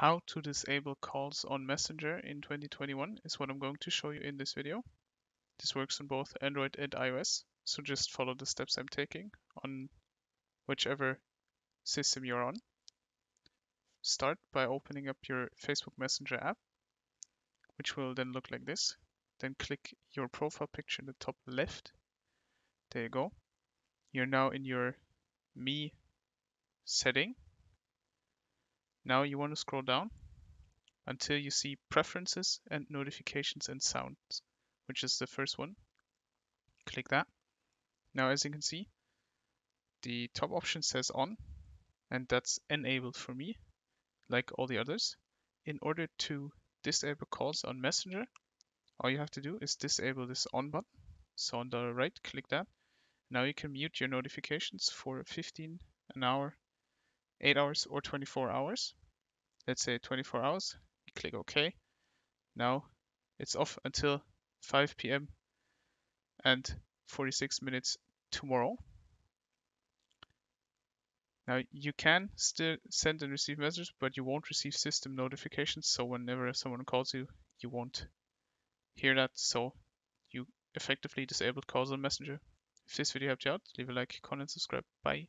How to disable calls on Messenger in 2021 is what I'm going to show you in this video. This works on both Android and iOS, so just follow the steps I'm taking on whichever system you're on. Start by opening up your Facebook Messenger app, which will then look like this. Then click your profile picture in the top left. There you go. You're now in your Me setting. Now you want to scroll down until you see Preferences and Notifications and Sounds, which is the first one. Click that. Now as you can see, the top option says on, and that's enabled for me, like all the others. In order to disable calls on Messenger, all you have to do is disable this on button. So on the right, click that. Now you can mute your notifications for 15 an hour, 8 hours or 24 hours. Let's say 24 hours, click OK. Now it's off until 5 p.m. and 46 minutes tomorrow. Now you can still send and receive messages, but you won't receive system notifications. So whenever someone calls you, you won't hear that. So you effectively disabled on Messenger. If this video helped you out, leave a like, comment, subscribe. Bye.